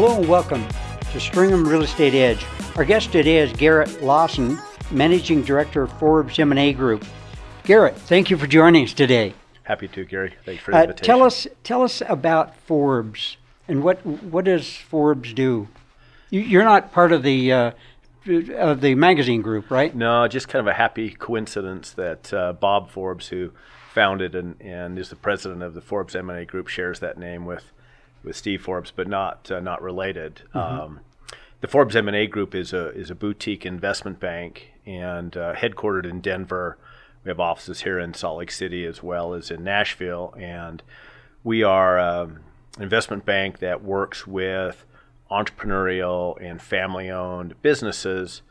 Hello and welcome to Stringham Real Estate Edge. Our guest today is Garit Lawson, Managing Director of Forbes M&A Group. Garit, thank you for joining us today. Happy to, Garry. Thanks for the Uh, invitation. tell us, tell us about Forbes and what what does Forbes do? You, you're not part of the uh, of the magazine group, right? No, just kind of a happy coincidence that uh, Bob Forbes, who founded and, and is the president of the Forbes M&A Group, shares that name with with Steve Forbes, but not uh, not related. Um, the Forbes M&A Group is a is a boutique investment bank and uh, headquartered in Denver. We have offices here in Salt Lake City as well as in Nashville, and we are um, an investment bank that works with entrepreneurial and family-owned businesses,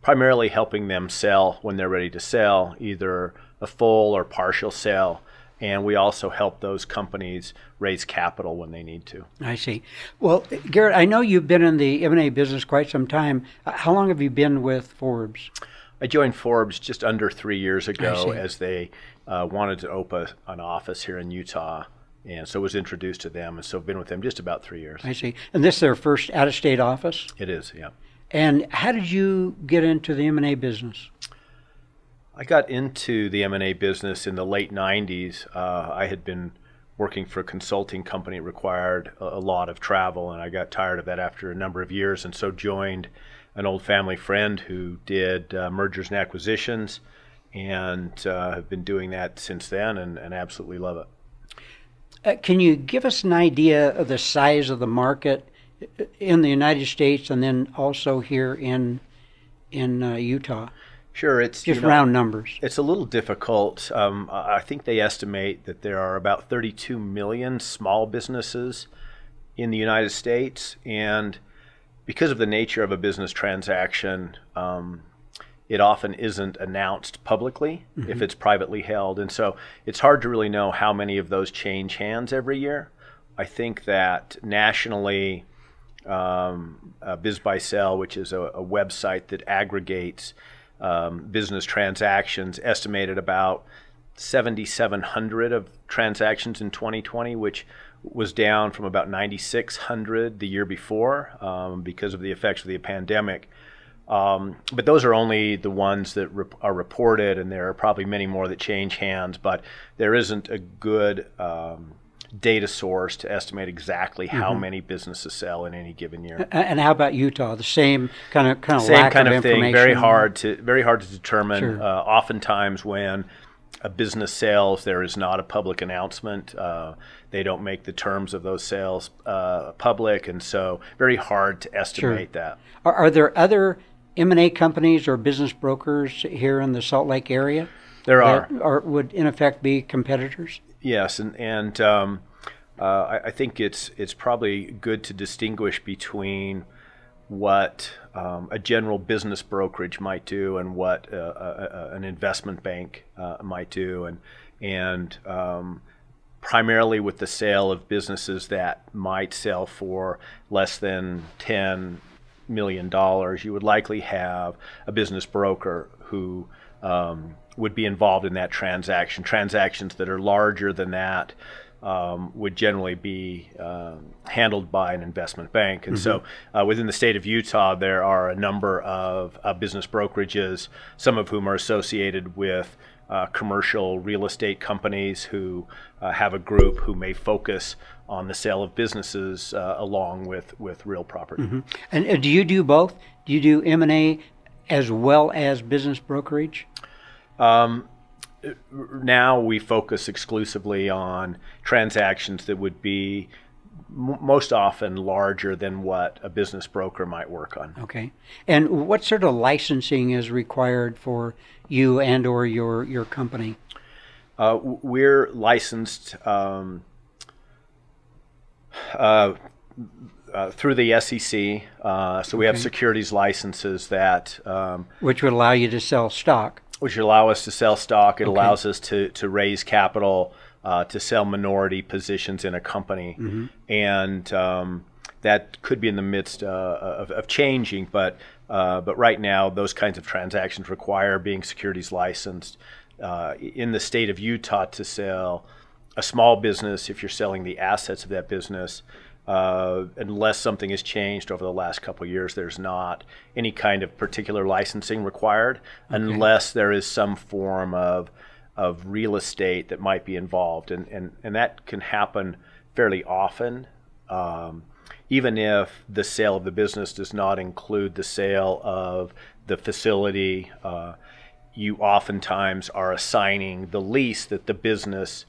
primarily helping them sell when they're ready to sell, either a full or partial sale. And we also help those companies raise capital when they need to. I see. Well, Garit, I know you've been in the M&A business quite some time. How long have you been with Forbes? I joined Forbes just under three years ago as they uh, wanted to open an office here in Utah. And so was introduced to them. And so I've been with them just about three years. I see. And this is their first out-of-state office. It is, yeah. And how did you get into the M&A business? I got into the M&A business in the late 90s. Uh, I had been working for a consulting company. It required a, a lot of travel, and I got tired of that after a number of years, and so joined an old family friend who did uh, mergers and acquisitions, and uh, have been doing that since then, and, and absolutely love it. Uh, can you give us an idea of the size of the market uh, in the United States and then also here in in uh, Utah? Sure, it's Just you know, round numbers. It's a little difficult. Um, I think they estimate that there are about 32 million small businesses in the United States, and because of the nature of a business transaction, um, it often isn't announced publicly if it's privately held, and so it's hard to really know how many of those change hands every year. I think that nationally, um, uh, BizBuySell, which is a, a website that aggregates um, business transactions, estimated about 7,700 of transactions in 2020, which was down from about 9,600 the year before um, because of the effects of the pandemic. Um, but those are only the ones that rep- are reported, and there are probably many more that change hands. But there isn't a good um, data source to estimate exactly how many businesses sell in any given year. And how about Utah? The same kind of kind of Same kind of, of thing. Very hard to very hard to determine. Sure. Uh, oftentimes, when a business sells, there is not a public announcement. Uh, they don't make the terms of those sales uh, public, and so very hard to estimate that. Are, are there other M&A companies or business brokers here in the Salt Lake area There are. that are, would in effect be competitors? Yes, and and um, uh, I, I think it's it's probably good to distinguish between what um, a general business brokerage might do and what uh, a, a, an investment bank uh, might do, and and um, primarily with the sale of businesses that might sell for less than ten million dollars, you would likely have a business broker who um, would be involved in that transaction. Transactions that are larger than that um, would generally be um, handled by an investment bank. And so, uh, within the state of Utah, there are a number of uh, business brokerages, some of whom are associated with uh, commercial real estate companies who uh, have a group who may focus on the sale of businesses uh, along with, with real property. And uh, do you do both? Do you do M&A as well as business brokerage? Now we focus exclusively on transactions that would be m- most often larger than what a business broker might work on. Okay. And what sort of licensing is required for you and or your your company? Uh, we're licensed um, uh, uh, through the SEC, uh, so we have securities licenses that um, Which would allow you to sell stock. Which allow us to sell stock. It allows us to, to raise capital, uh, to sell minority positions in a company. And um, that could be in the midst uh, of, of changing, but, uh, but right now, those kinds of transactions require being securities licensed. Uh, in the state of Utah, to sell a small business, if you're selling the assets of that business, uh, unless something has changed over the last couple of years, there's not any kind of particular licensing required, okay. unless there is some form of of real estate that might be involved, and and, and that can happen fairly often. Um, even if the sale of the business does not include the sale of the facility, uh, you oftentimes are assigning the lease that the business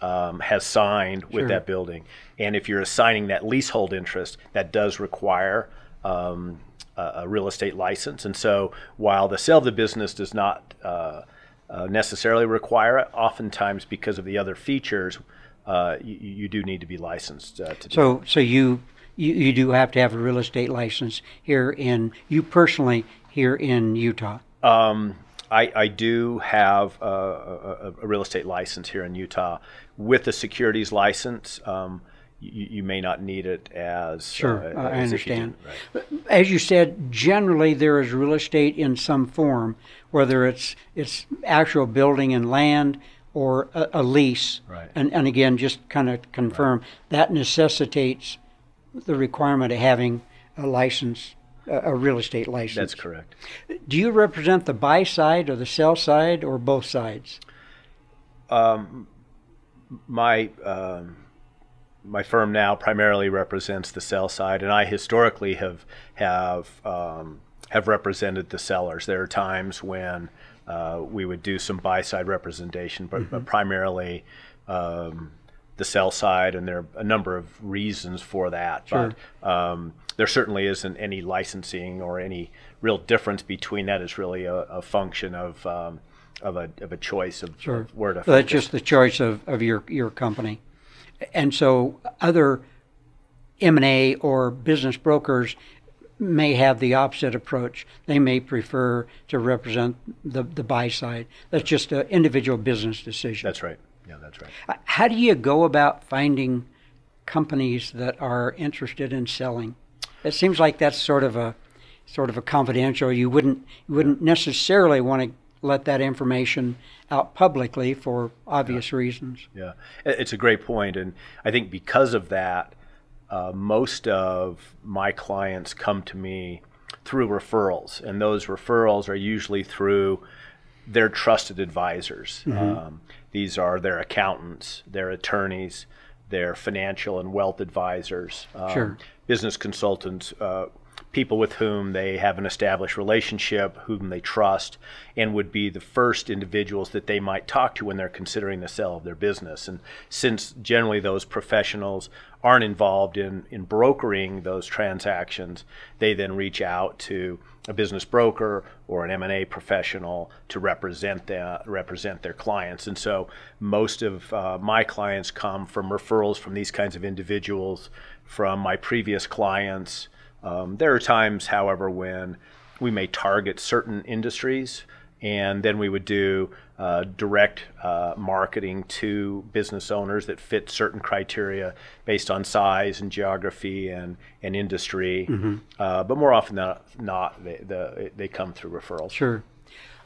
um, has signed with sure. that building. And if you're assigning that leasehold interest, that does require um, a, a, real estate license. And so while the sale of the business does not uh, uh, necessarily require it, oftentimes because of the other features, uh, you, you, do need to be licensed uh, to do so, So you, you, you do have to have a real estate license here in, you personally, here in Utah? Um, I, I do have a, a, a, real estate license here in Utah. With a securities license, um, you, you, may not need it as sure. Uh, I understand. right. As you said, generally there is real estate in some form, whether it's it's actual building and land or a, a lease. Right. And and again, just kind of confirm right. that necessitates the requirement of having a license a real estate license. That's correct. Do you represent the buy side or the sell side or both sides? Um, my um, my firm now primarily represents the sell side, and I historically have have um, have represented the sellers. There are times when uh, we would do some buy side representation, but, mm-hmm. but primarily um, the sell side, and there are a number of reasons for that. Sure. But um, there certainly isn't any licensing or any real difference between that. It's really a, a function of um, of a of a choice of, sure. of where to. So that's just the choice of, of your your company, and so other M and A or business brokers may have the opposite approach. They may prefer to represent the the buy side. That's just an individual business decision. That's right. Yeah, that's right. Uh, how do you go about finding companies that are interested in selling? It seems like that's sort of a sort of a confidential. You wouldn't you wouldn't necessarily want to let that information out publicly for obvious yeah. reasons. Yeah, it's a great point, and I think because of that, uh, most of my clients come to me through referrals, and those referrals are usually through their trusted advisors. Mm-hmm. Um, these are their accountants, their attorneys, their financial and wealth advisors, um, sure. business consultants, uh, people with whom they have an established relationship, whom they trust, and would be the first individuals that they might talk to when they're considering the sale of their business. And since generally those professionals aren't involved in, in brokering those transactions, they then reach out to a business broker or an M&A professional to represent the, represent their clients. And so most of uh, my clients come from referrals from these kinds of individuals, from my previous clients. Um, there are times, however, when we may target certain industries and then we would do uh, direct uh, marketing to business owners that fit certain criteria based on size and geography and, and industry. Mm-hmm. Uh, but more often than not, they, the, they come through referrals. Sure.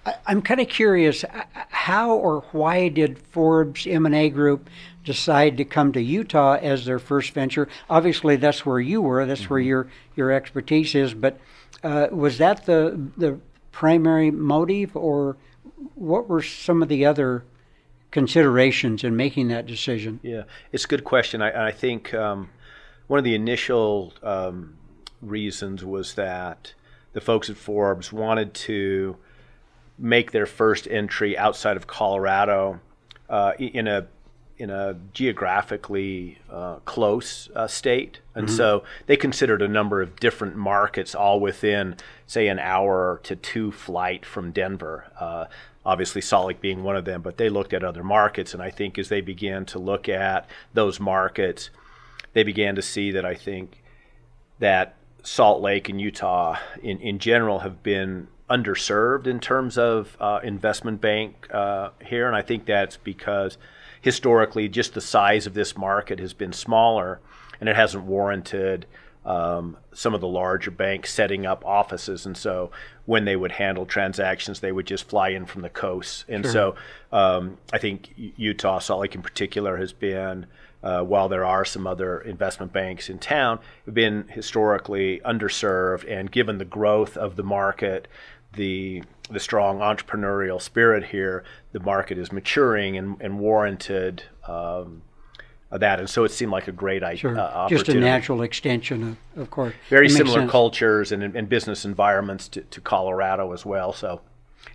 I, I'm kind of curious, how or why did Forbes M&A Group decide to come to Utah as their first venture? Obviously, that's where you were. That's mm-hmm. where your your expertise is. But uh, was that the the primary motive, or what were some of the other considerations in making that decision? Yeah, it's a good question. I, I think um, one of the initial um, reasons was that the folks at Forbes wanted to make their first entry outside of Colorado uh, in a in a geographically uh, close uh, state, and mm-hmm. so they considered a number of different markets, all within, say, an hour to two flight from Denver. Uh, obviously, Salt Lake being one of them, but they looked at other markets, and I think as they began to look at those markets, they began to see that I think that Salt Lake and Utah, in in general, have been underserved in terms of uh, investment bank uh, here, and I think that's because historically, just the size of this market has been smaller, and it hasn't warranted um, some of the larger banks setting up offices. And so when they would handle transactions, they would just fly in from the coast. And sure. so um, I think Utah, Salt Lake in particular, has been uh, while there are some other investment banks in town, have been historically underserved, and given the growth of the market, the the strong entrepreneurial spirit here, the market is maturing and, and warranted um, that, and so it seemed like a great idea. Sure. Uh, opportunity. Just a natural extension, of, of course. Very It similar cultures and, and business environments to, to Colorado as well. So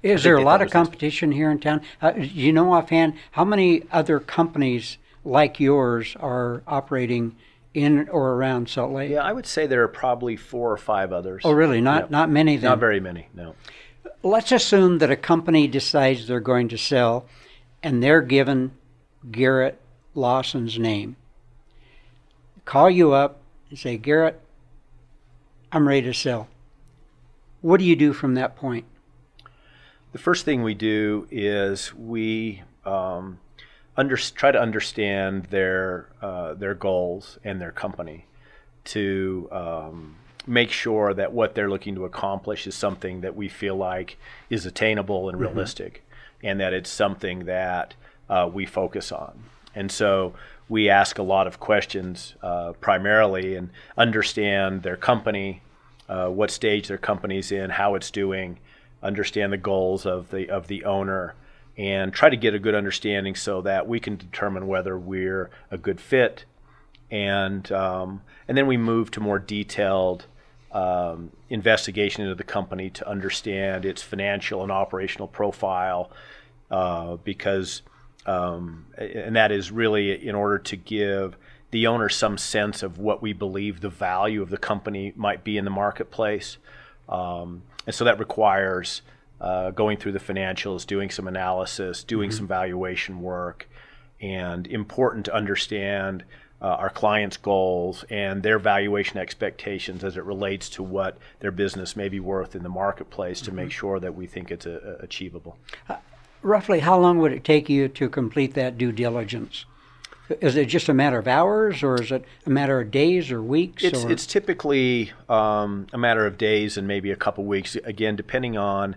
Is there a lot of competition here in town? Uh, do you know offhand how many other companies like yours are operating in or around Salt Lake? yeah, I would say there are probably four or five others. Oh, really? Not Yep. not many then. Not very many. No. Let's assume that a company decides they're going to sell, and they're given Garit Lawson's name. Call you up and say, Garit, I'm ready to sell. What do you do from that point? The first thing we do is we um, under, try to understand their uh, their goals and their company to um, make sure that what they're looking to accomplish is something that we feel like is attainable and realistic, and that it's something that uh, we focus on. And so we ask a lot of questions uh, primarily and understand their company, uh, what stage their company's in, how it's doing, understand the goals of the of the owner, and try to get a good understanding so that we can determine whether we're a good fit, and um, and then we move to more detailed um, investigation into the company to understand its financial and operational profile, uh, because um, and that is really in order to give the owner some sense of what we believe the value of the company might be in the marketplace. Um, and so that requires uh, going through the financials, doing some analysis, doing some valuation work, and important to understand uh, our clients' goals and their valuation expectations as it relates to what their business may be worth in the marketplace to make sure that we think it's uh, achievable. Roughly, how long would it take you to complete that due diligence? Is it just a matter of hours, or is it a matter of days or weeks? It's or? it's typically um, a matter of days and maybe a couple weeks. Again, depending on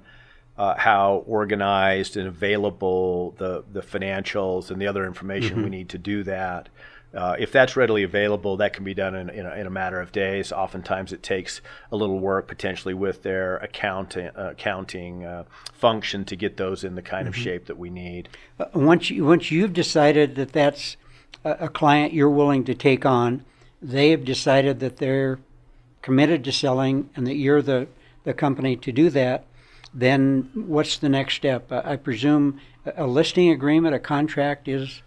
uh, how organized and available the the financials and the other information we need to do that. Uh, if that's readily available, that can be done in, in, a, in a matter of days. Oftentimes, it takes a little work potentially with their accounting uh, accounting uh, function to get those in the kind of shape that we need. Uh, once you once you've decided that that's a, a client you're willing to take on, they have decided that they're committed to selling and that you're the the company to do that. Then what's the next step? I, I presume a, listing agreement, a contract is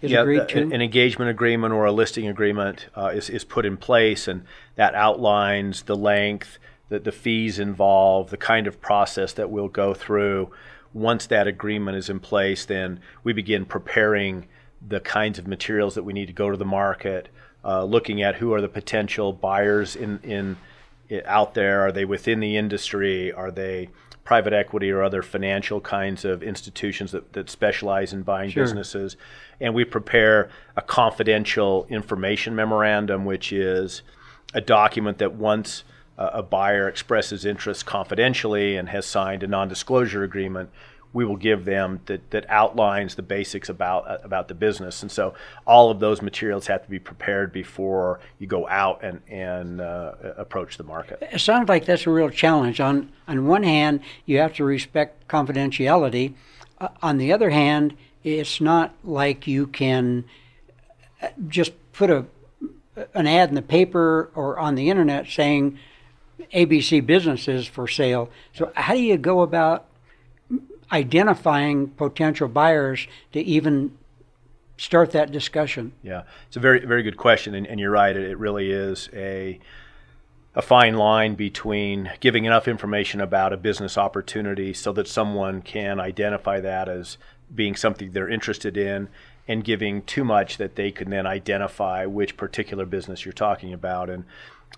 is agreed the- to. an engagement agreement or a listing agreement uh, is, is put in place, and that outlines the length, the, the fees involved, the kind of process that we'll go through. Once that agreement is in place, then we begin preparing the kinds of materials that we need to go to the market, uh, looking at who are the potential buyers in, in out there. Are they within the industry? Are they private equity or other financial kinds of institutions that, that specialize in buying Sure. businesses? And we prepare a confidential information memorandum, which is a document that once a, a buyer expresses interest confidentially and has signed a non-disclosure agreement, we will give them that, that outlines the basics about about the business. And so all of those materials have to be prepared before you go out and and uh, approach the market. It sounds like that's a real challenge. On on one hand, you have to respect confidentiality. Uh, on the other hand, it's not like you can uh, just put a an ad in the paper or on the internet saying ABC business is for sale. So how do you go about identifying potential buyers to even start that discussion? Yeah, it's a very very good question, and, and you're right. It, it really is a a fine line between giving enough information about a business opportunity so that someone can identify that as being something they're interested in, and giving too much that they can then identify which particular business you're talking about. And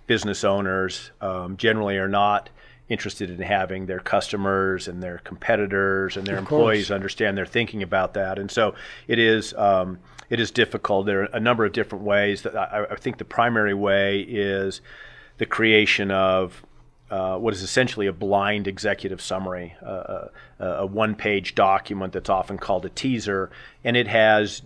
business owners um, generally are not interested in having their customers and their competitors and their Of course. employees understand they're thinking about that. And so it is um, it is difficult. There are a number of different ways. That I, I think the primary way is the creation of uh, what is essentially a blind executive summary, uh, a, a one-page document that's often called a teaser, and it has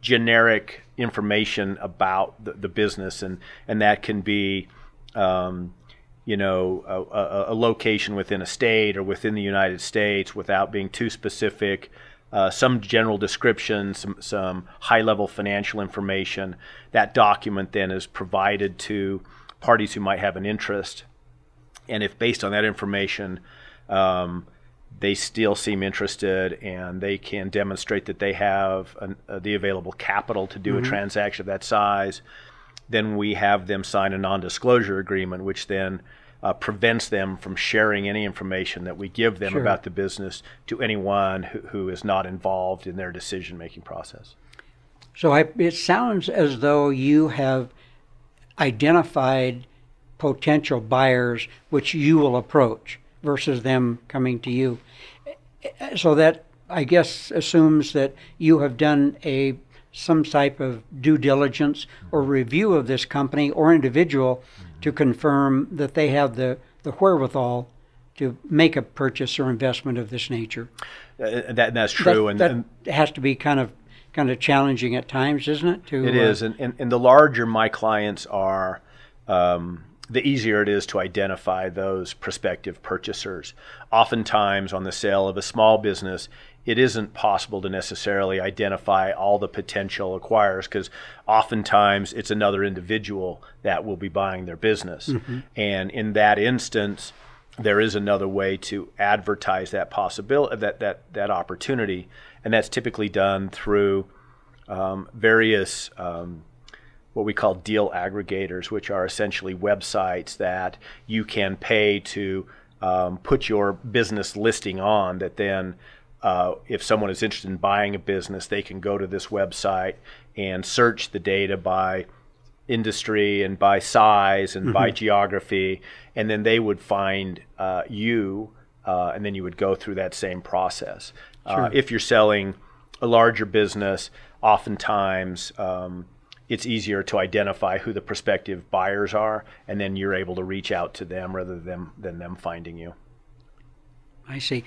generic information about the, the business, and and that can be. Um, you know, a, a, a, location within a state or within the United States without being too specific. Uh, some general description, some, some high level financial information. That document then is provided to parties who might have an interest. And if based on that information, um, they still seem interested and they can demonstrate that they have an, uh, the available capital to do mm-hmm. a transaction of that size, then we have them sign a non disclosure agreement, which then uh, prevents them from sharing any information that we give them sure. about the business to anyone who, who is not involved in their decision making process. So I, it sounds as though you have identified potential buyers which you will approach versus them coming to you. So that I guess assumes that you have done a some type of due diligence or review of this company or individual to confirm that they have the, the wherewithal to make a purchase or investment of this nature. Uh, that, that's true, that, and that and has to be kind of kind of challenging at times, isn't it? To it uh, is, and, and, and the larger my clients are. Um, the easier it is to identify those prospective purchasers. Oftentimes, on the sale of a small business, it isn't possible to necessarily identify all the potential acquirers because oftentimes it's another individual that will be buying their business. Mm-hmm. And in that instance, there is another way to advertise that possibility, that, that, that opportunity. And that's typically done through um, various um, what we call deal aggregators, which are essentially websites that you can pay to um, put your business listing on that then uh, if someone is interested in buying a business, they can go to this website and search the data by industry and by size and mm-hmm. by geography, and then they would find uh, you, uh, and then you would go through that same process. Uh, if you're selling a larger business, oftentimes um, it's easier to identify who the prospective buyers are, and then you're able to reach out to them rather than than them finding you. I see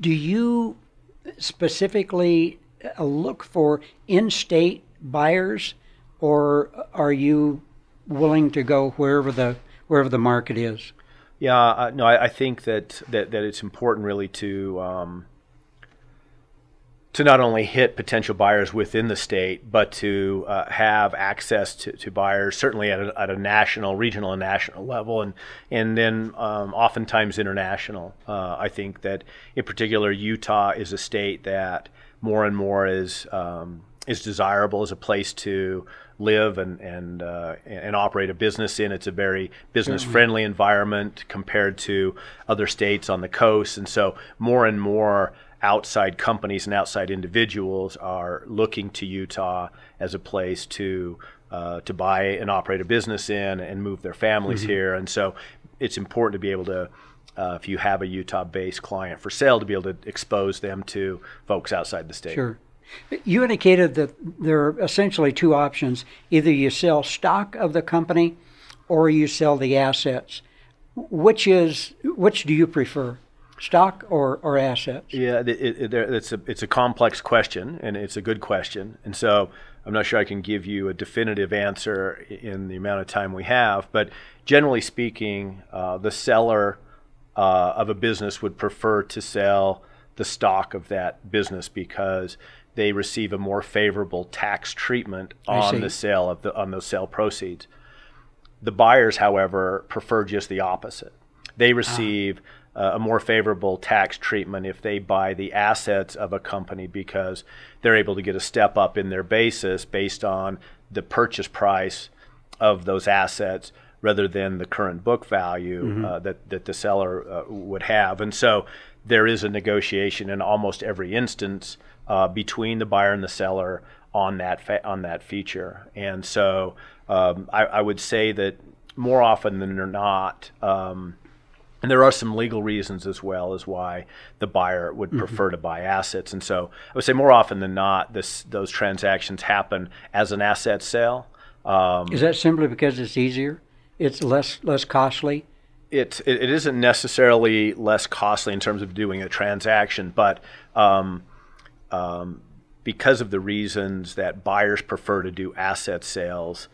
do you specifically uh, look for in-state buyers, or are you willing to go wherever the wherever the market is? Yeah, uh, no, I, I, think that, that that it's important really to um, to not only hit potential buyers within the state, but to uh, have access to, to buyers, certainly at a, at a national, regional, and national level, and and then um, oftentimes international. Uh, I think that in particular, Utah is a state that more and more is um, is desirable as a place to live and and uh, and operate a business in. It's a very business friendly environment compared to other states on the coast, and so more and more outside companies and outside individuals are looking to Utah as a place to uh, to buy and operate a business in and move their families mm-hmm. here. And so it's important to be able to, uh, if you have a Utah-based client for sale, to be able to expose them to folks outside the state. Sure. You indicated that there are essentially two options: either you sell stock of the company, or you sell the assets. Which is which do you prefer? Stock or, or assets? Yeah, it, it, it's a it's a complex question, and it's a good question, and so I'm not sure I can give you a definitive answer in the amount of time we have. But generally speaking, uh, the seller uh, of a business would prefer to sell the stock of that business because they receive a more favorable tax treatment on the sale of the on those sale proceeds. The buyers, however, prefer just the opposite. They ah. receive ah a more favorable tax treatment if they buy the assets of a company because they're able to get a step up in their basis based on the purchase price of those assets rather than the current book value mm-hmm. uh, that, that the seller uh, would have. And so there is a negotiation in almost every instance uh, between the buyer and the seller on that fa- on that feature. And so um, I, I, would say that more often than not, um, and there are some legal reasons as well as why the buyer would mm-hmm. prefer mm-hmm. to buy assets. And so I would say more often than not, this, those transactions happen as an asset sale. Um, Is that simply because it's easier? It's less less costly. It, it, it isn't necessarily less costly in terms of doing a transaction, but um, um, because of the reasons that buyers prefer to do asset sales,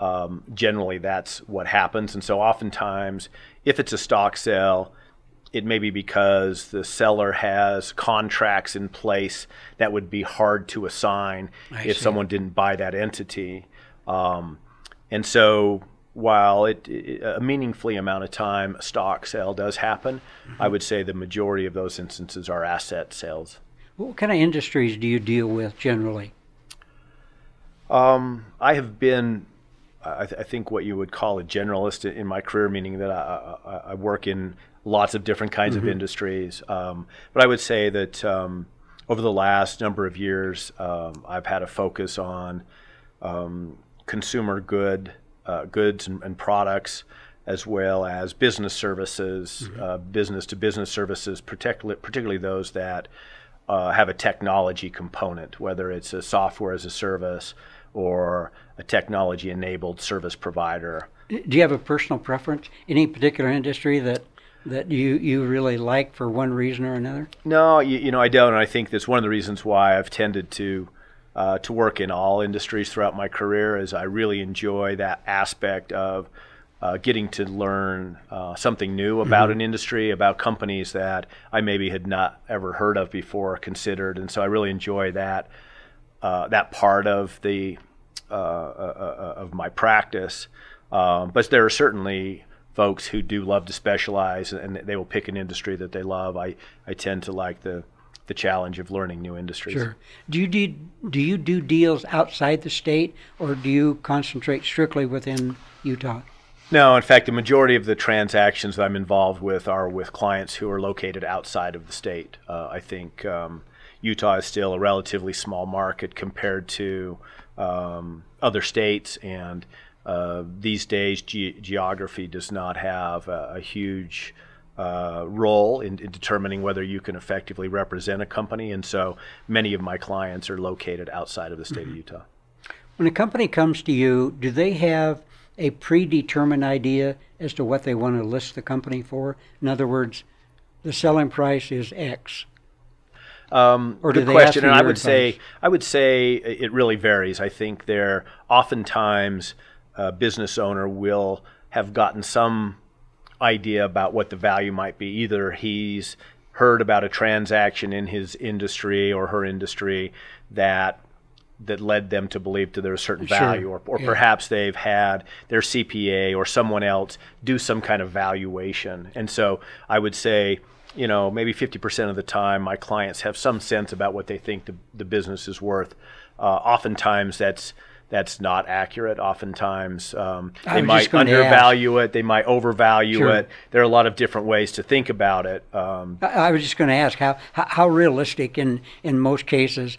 um, generally that's what happens. And so oftentimes, if it's a stock sale, it may be because the seller has contracts in place that would be hard to assign I if see. someone didn't buy that entity. Um, and so while it, it- a meaningfully amount of time a stock sale does happen, I would say the majority of those instances are asset sales. What kind of industries do you deal with generally? Um, I have been, I, th- I think, what you would call a generalist in my career, meaning that I, I, I work in lots of different kinds of industries. Um, but I would say that um, over the last number of years, um, I've had a focus on um, consumer good uh, goods and, and products, as well as business services, uh, business to business services, particularly particularly those that uh, have a technology component, whether it's a software as a service or a technology enabled service provider. Do you have a personal preference? Any particular industry that that you you really like for one reason or another? No, you, you know I don't, and I think that's one of the reasons why I've tended to uh, to work in all industries throughout my career. Is I really enjoy that aspect of uh, getting to learn uh, something new about an industry, about companies that I maybe had not ever heard of before, or considered, and so I really enjoy that uh, that part of the uh, uh, uh, of my practice. Um, but there are certainly folks who do love to specialize, and they will pick an industry that they love. I, I tend to like the the challenge of learning new industries. Sure. Do you do, do you do deals outside the state, or do you concentrate strictly within Utah? No, in fact, the majority of the transactions that I'm involved with are with clients who are located outside of the state. Uh, I think um, Utah is still a relatively small market compared to um, other states, and uh, these days ge- geography does not have a, a huge uh, role in, in determining whether you can effectively represent a company, and so many of my clients are located outside of the state of Utah. When a company comes to you, do they have a predetermined idea as to what they want to list the company for? In other words, the selling price is X. Um, Or good question, and I would say? I would say it really varies. I think there oftentimes a business owner will have gotten some idea about what the value might be. Either he's heard about a transaction in his industry or her industry that that led them to believe to there's a certain Sure, value, or, or yeah. perhaps they've had their CPA or someone else do some kind of valuation. And so I would say, you know, maybe 50% of the time, my clients have some sense about what they think the, the business is worth. Uh, oftentimes, that's that's not accurate. Oftentimes, um, they might undervalue it. They might overvalue Sure. it. There are a lot of different ways to think about it. Um, I, I was just going to ask how, how realistic in in most cases,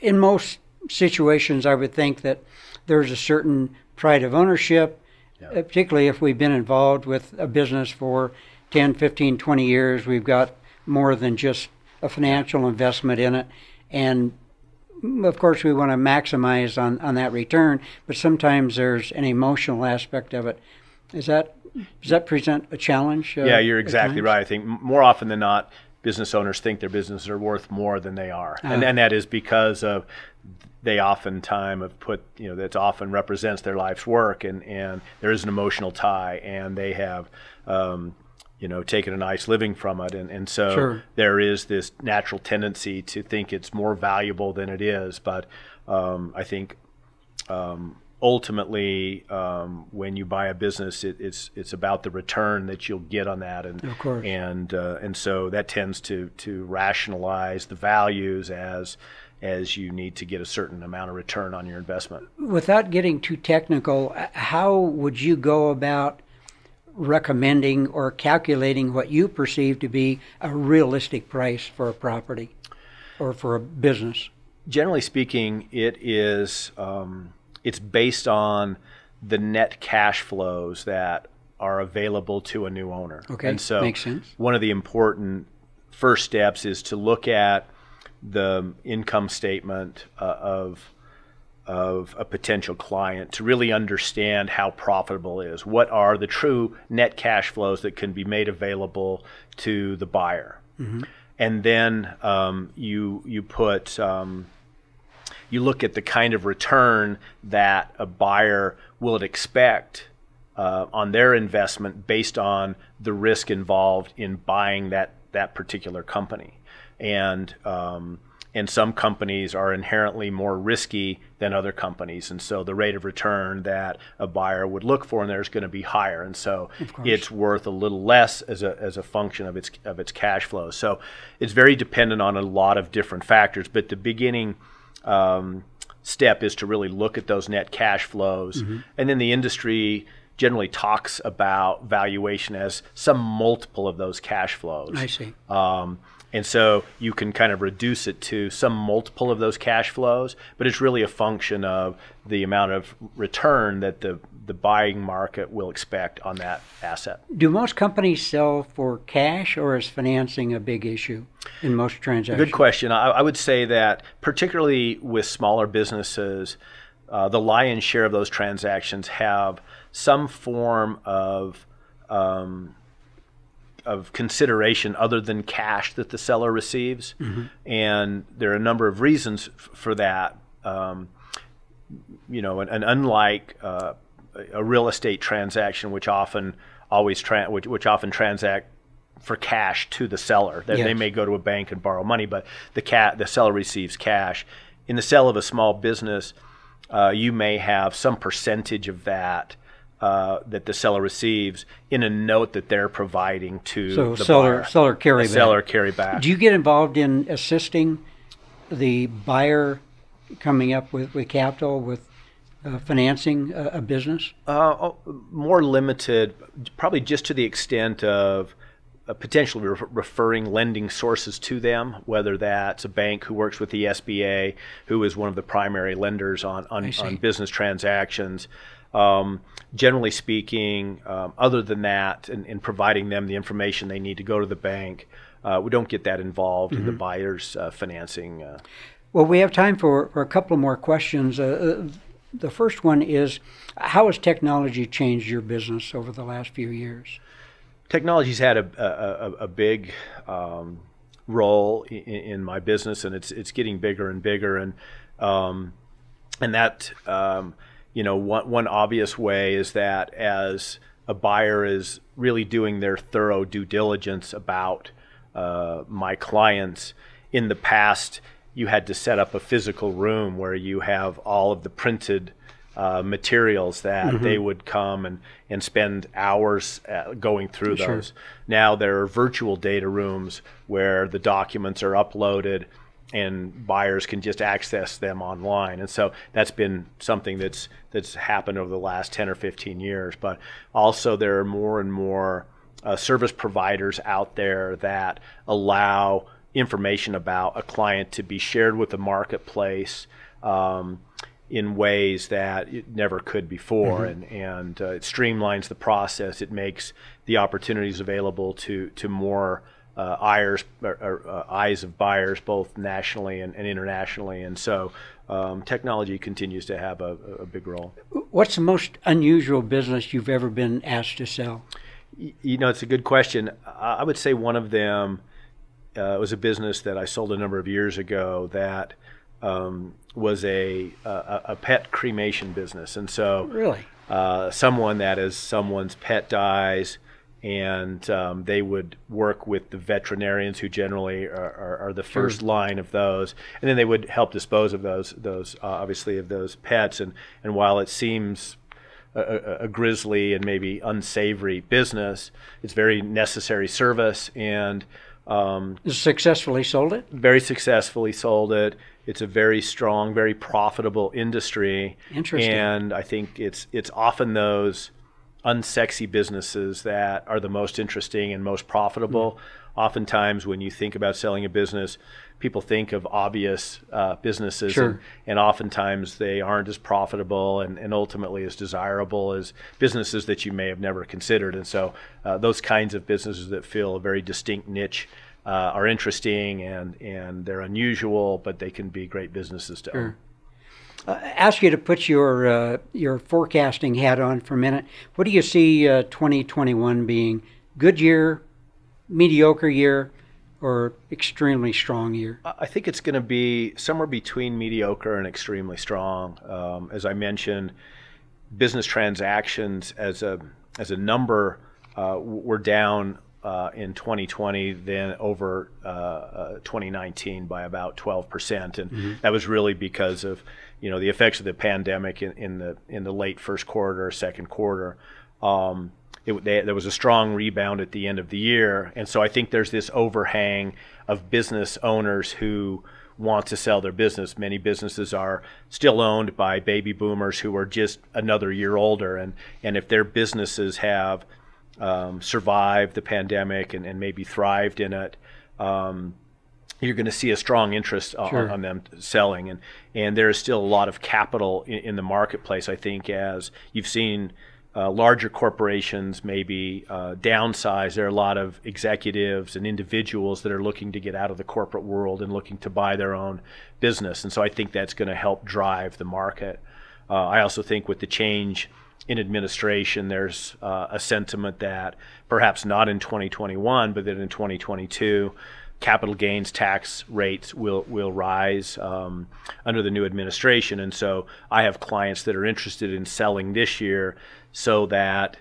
in most situations, I would think that there's a certain pride of ownership, uh, particularly if we've been involved with a business for 10, 15, 20 years. We've got more than just a financial investment in it, and mm, of course we want to maximize on, on that return. But sometimes there's an emotional aspect of it. Is that does that present a challenge? Uh, Yeah, you're exactly right. I think more often than not, business owners think their businesses are worth more than they are, and, Ah. and that is because of they oftentimes have put you know that often represents their life's work, and and there is an emotional tie, and they have. Um, you know, taking a nice living from it, and, and so Sure. there is this natural tendency to think it's more valuable than it is. But um, I think um, ultimately, um, when you buy a business, it, it's it's about the return that you'll get on that, and Of course. and uh, and so that tends to to rationalize the values as as you need to get a certain amount of return on your investment. Without getting too technical, how would you go about recommending or calculating what you perceive to be a realistic price for a property or for a business? Generally speaking, it is um, it's based on the net cash flows that are available to a new owner. Okay, and so makes sense. one of the important first steps is to look at the income statement uh, of of a potential client to really understand how profitable it is. What are the true net cash flows that can be made available to the buyer? and then um, you you put um, you look at the kind of return that a buyer will expect uh, on their investment based on the risk involved in buying that that particular company, and um, and some companies are inherently more risky than other companies, and so the rate of return that a buyer would look for in there is going to be higher, and so it's worth a little less as a as a function of its of its cash flow. So it's very dependent on a lot of different factors, but the beginning. Um, step is to really look at those net cash flows, and then the industry generally talks about valuation as some multiple of those cash flows. I see. Um, and so you can kind of reduce it to some multiple of those cash flows, but it's really a function of the amount of return that the, the buying market will expect on that asset. Do most companies sell for cash, or is financing a big issue in most transactions? Good question. I, I would say that, particularly with smaller businesses, uh, the lion's share of those transactions have some form of um, of consideration other than cash that the seller receives, and there are a number of reasons f- for that. Um, you know, and, and unlike uh, a real estate transaction, which often always tran which, which often transact for cash to the seller, they, they may go to a bank and borrow money, but the cat the seller receives cash. In the sale of a small business, uh, you may have some percentage of that. Uh, that the seller receives in a note that they're providing to So the seller buyer. seller carry seller carry back. Do you get involved in assisting the buyer coming up with, with capital with uh, financing a, a business? Uh, oh, more limited, probably just to the extent of uh, potentially re- referring lending sources to them, whether that's a bank who works with the SBA, who is one of the primary lenders on, on, on business transactions. Um, generally speaking, um, other than that, and, and providing them the information they need to go to the bank, uh, we don't get that involved in the buyer's uh, financing. Uh, Well, we have time for, for a couple more questions. Uh, uh, the first one is How has technology changed your business over the last few years? technology's had a, a, a, a big um, role in, in my business, and it's it's getting bigger and bigger, and um, and that um, you know one one obvious way is that as a buyer is really doing their thorough due diligence about uh, my clients in the past you had to set up a physical room where you have all of the printed uh, materials that they would come and, and spend hours uh, going through Sure. those. Now there are virtual data rooms where the documents are uploaded and buyers can just access them online. And so that's been something that's that's happened over the last 10 or 15 years. But also there are more and more uh, service providers out there that allow information about a client to be shared with the marketplace um, in ways that it never could before, and and uh, it streamlines the process. It makes the opportunities available to to more uh, eyes or, or, uh, eyes of buyers, both nationally and, and internationally. And so, um, technology continues to have a, a big role. What's the most unusual business you've ever been asked to sell? You know, it's a good question. I I would say one of them uh, was a business that I sold a number of years ago that um, was a, a a pet cremation business, and so Really? uh, someone that is someone's pet dies, and um, they would work with the veterinarians who generally are, are, are the first line of those, and then they would help dispose of those those uh, obviously of those pets. And and while it seems a, a, a grisly and maybe unsavory business, it's very necessary service and. Um, Successfully sold it? very successfully sold it. It's a very strong, very profitable industry. Interesting. And I think it's it's often those unsexy businesses that are the most interesting and most profitable. Hmm. Oftentimes, when you think about selling a business, people think of obvious uh, businesses, Sure. and, and oftentimes they aren't as profitable and, and ultimately as desirable as businesses that you may have never considered. And so, uh, those kinds of businesses that fill a very distinct niche uh, are interesting and, and they're unusual, but they can be great businesses to own. Uh, ask you to put your uh, your forecasting hat on for a minute. What do you see uh, 2021 being? Good year, mediocre year, or extremely strong year? I think it's going to be somewhere between mediocre and extremely strong. Um, as I mentioned, business transactions as a as a number uh, were down uh, in 2020 than over uh, uh 2019 by about 12 percent, and mm-hmm. that was really because of you know the effects of the pandemic in, in the in the late first quarter, second quarter. Um, it, they, there was a strong rebound at the end of the year, and so I think there's this overhang of business owners who want to sell their business. Many businesses are still owned by baby boomers who are just another year older, and and if their businesses have um, survived the pandemic and, and maybe thrived in it, um, you're going to see a strong interest on, sure. on, them selling. And, and there is still a lot of capital in, in the marketplace, I think, as you've seen uh, larger corporations maybe uh, downsize. There are a lot of executives and individuals that are looking to get out of the corporate world and looking to buy their own business. And so I think that's going to help drive the market. Uh, I also think with the change in administration, there's uh, a sentiment that perhaps not in 2021, but that in 2022, capital gains tax rates will will rise um, under the new administration. And so I have clients that are interested in selling this year, so that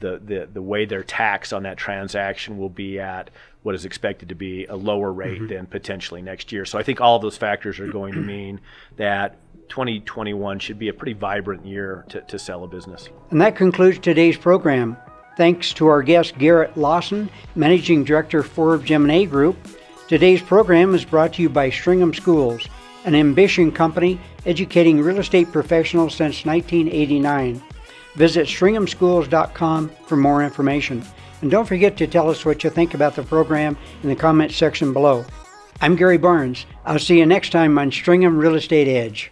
the the, the way they're taxed on that transaction will be at what is expected to be a lower rate mm-hmm. than potentially next year. So I think all of those factors are going to mean that 2021 should be a pretty vibrant year to, to sell a business. And that concludes today's program. Thanks to our guest Garit Lawson, Managing Director Forbes M&A Group. Today's program is brought to you by Stringham Schools, an ambition company educating real estate professionals since 1989. Visit stringhamschools.com for more information. And don't forget to tell us what you think about the program in the comments section below. I'm Garry Barnes. I'll see you next time on Stringham Real Estate Edge.